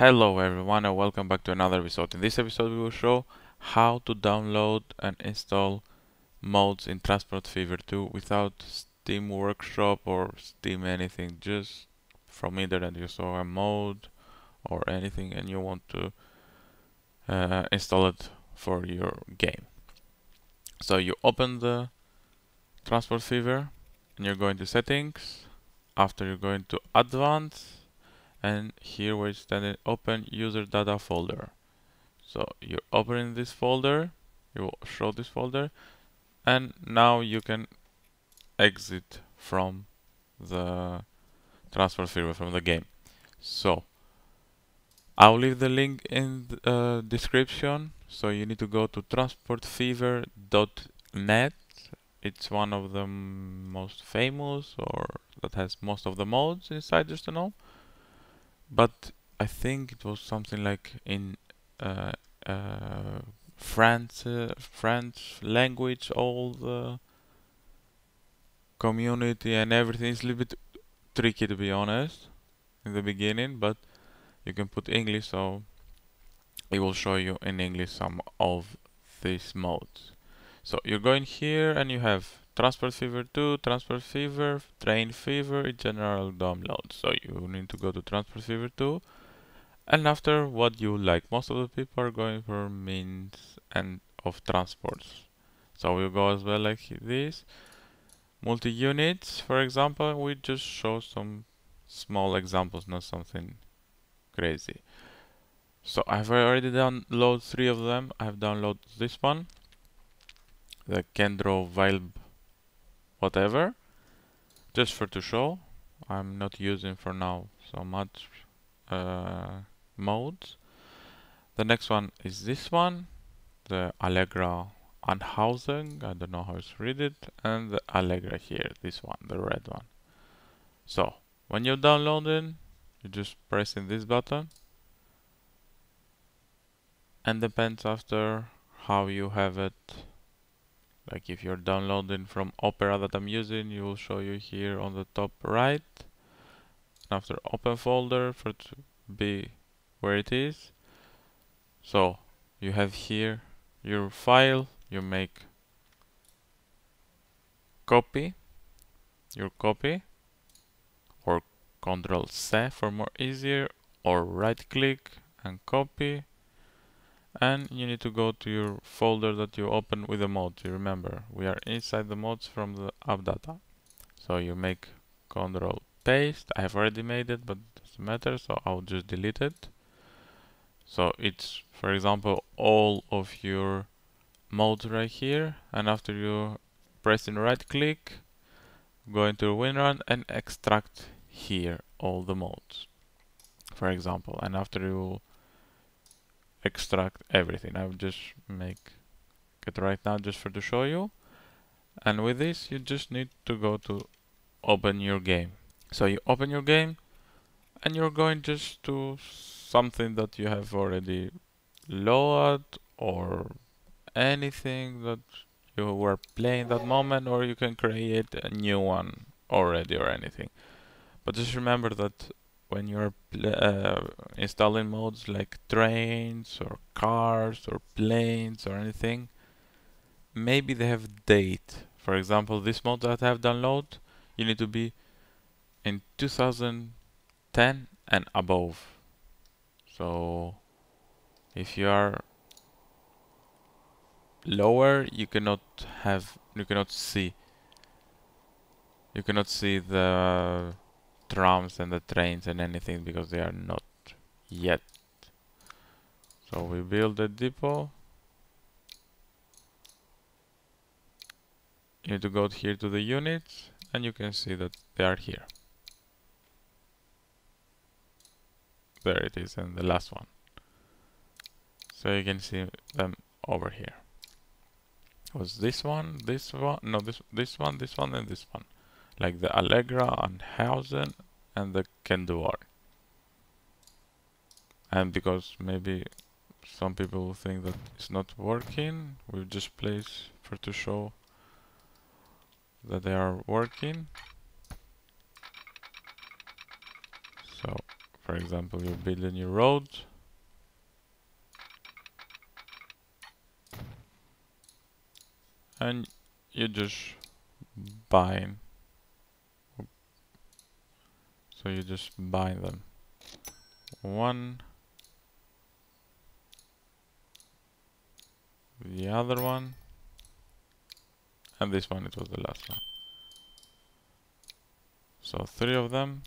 Hello everyone and welcome back to another episode. In this episode we will show how to download and install mods in Transport Fever 2 without Steam Workshop or Steam anything, just from internet you saw a mod or anything and you want to uh, install it for your game. So you open the Transport Fever and you're going to settings, after you're going to advanced and here where it's standing open user data folder. So you're opening this folder you will show this folder and now you can exit from the Transport Fever from the game. So I'll leave the link in the uh, description. So you need to go to transportfever.net it's one of the most famous or that has most of the mods inside just to know but I think it was something like in uh, uh, French, uh, French language, all the community and everything is a little bit tricky to be honest in the beginning, but you can put English, so it will show you in English some of these modes. So you're going here and you have Transport Fever 2, Transport Fever, Train Fever, general download. So you need to go to Transport Fever 2 and after what you like. Most of the people are going for means and of transports. So we'll go as well like this. Multi-units, for example, we just show some small examples, not something crazy. So I've already downloaded three of them. I've downloaded this one, the Kendro Vibe whatever just for to show I'm not using for now so much uh, modes. The next one is this one the Allegra Anhausen. I don't know how to read it. And the Allegra here this one the red one. So when you're downloading you just pressing this button. And depends after how you have it like if you're downloading from Opera that I'm using you will show you here on the top right. After open folder for to be where it is. So you have here your file. You make copy. Your copy. Or control C for more easier. Or right click and copy and you need to go to your folder that you open with the mod you remember? We are inside the mods from the app data. So you make control paste. I have already made it but it doesn't matter so I'll just delete it. So it's for example all of your modes right here. And after you pressing right click go into WinRAR and extract here all the modes for example. And after you extract everything. I will just make it right now just for to show you. And with this, you just need to go to open your game. So you open your game and you're going just to something that you have already loaded or anything that you were playing that moment or you can create a new one already or anything. But just remember that when you're uh, installing modes like trains or cars or planes or anything maybe they have date. For example this mode that I have downloaded you need to be in 2010 and above. So if you are lower you cannot have you cannot see. You cannot see the trams and the trains and anything because they are not yet. So we build a depot. You need to go here to the units and you can see that they are here. There it is and the last one. So you can see them over here. Was this one, this one, no this this one, this one and this one like the Allegra and Anhausen and the Kenduar. And because maybe some people think that it's not working, we just place for to show that they are working. So, for example you build a new road and you just bind so you just bind them. One. The other one. And this one it was the last one. So three of them.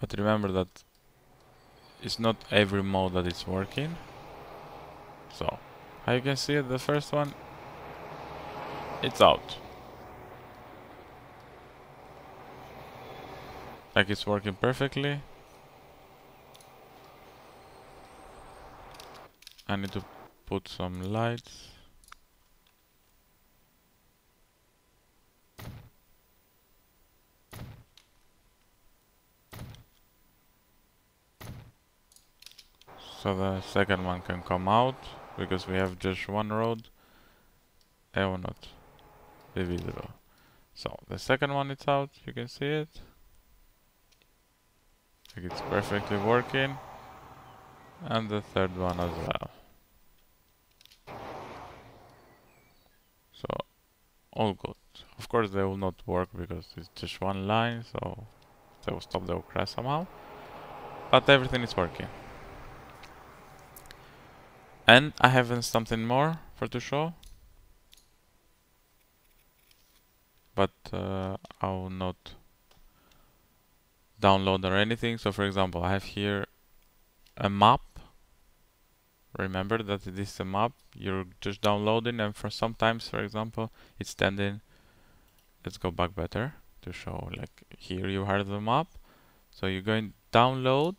But remember that it's not every mode that is working. So you can see the first one? It's out. Like it's working perfectly. I need to put some lights. So the second one can come out because we have just one road it will not. Be visible. So the second one is out. You can see it. It's perfectly working. And the third one as well. So all good. Of course they will not work because it's just one line so they will stop will crash somehow. But everything is working and I have something more for to show. But uh, I will not download or anything. So for example I have here a map. Remember that this is a map. You're just downloading and for sometimes for example it's standing. Let's go back better to show like here you have the map. So you're going download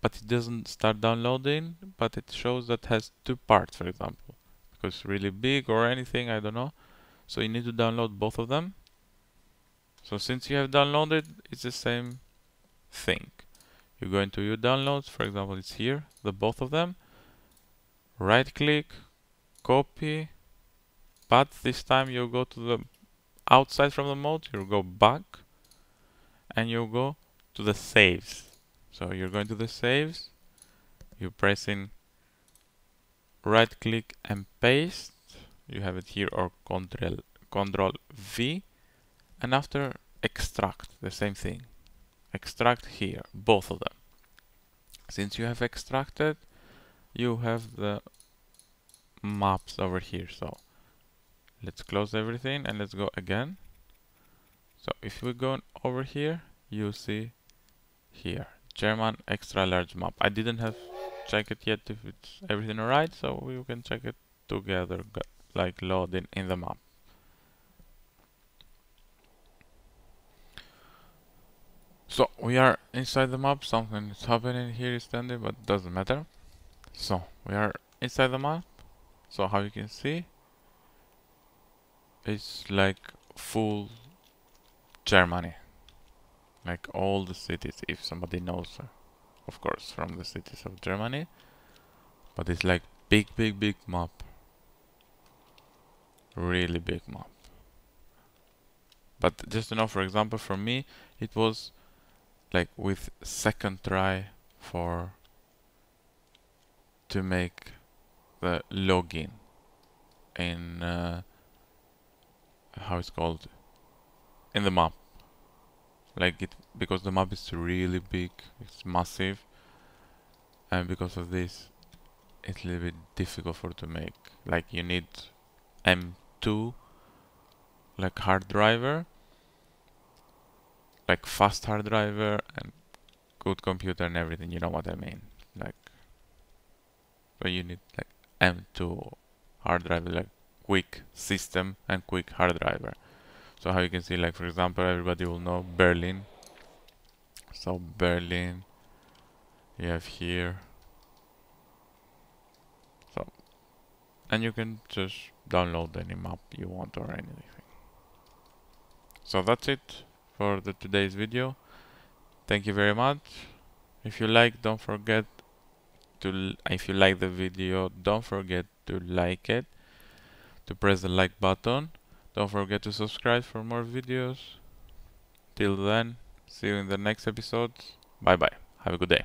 but it doesn't start downloading but it shows that has two parts for example. Because it's really big or anything I don't know. So you need to download both of them. So since you have downloaded it's the same thing. You go into your downloads for example it's here the both of them. Right click copy. But this time you go to the outside from the mode you go back and you go to the saves so you're going to the saves, you're pressing right click and paste. You have it here or control control V and after extract the same thing. Extract here, both of them. Since you have extracted, you have the maps over here. So let's close everything and let's go again. So if we go over here, you see here German extra large map. I didn't have check it yet if it's everything alright, so we can check it together, like loading in the map. So we are inside the map, something is happening here is standing, but doesn't matter. So we are inside the map. So how you can see, it's like full Germany like all the cities if somebody knows uh, of course from the cities of Germany but it's like big big big map. Really big map. But just to know for example for me it was like with second try for to make the login in uh, how it's called? In the map like it because the map is really big it's massive and because of this it's a little bit difficult for to make. Like you need M2 like hard driver like fast hard driver and good computer and everything you know what I mean? Like so you need like M2 hard driver like quick system and quick hard driver so how you can see like for example everybody will know Berlin. So Berlin you have here. So and you can just download any map you want or anything. So that's it for the today's video. Thank you very much. If you like don't forget to if you like the video don't forget to like it to press the like button. Don't forget to subscribe for more videos. Till then, see you in the next episode. Bye bye. Have a good day.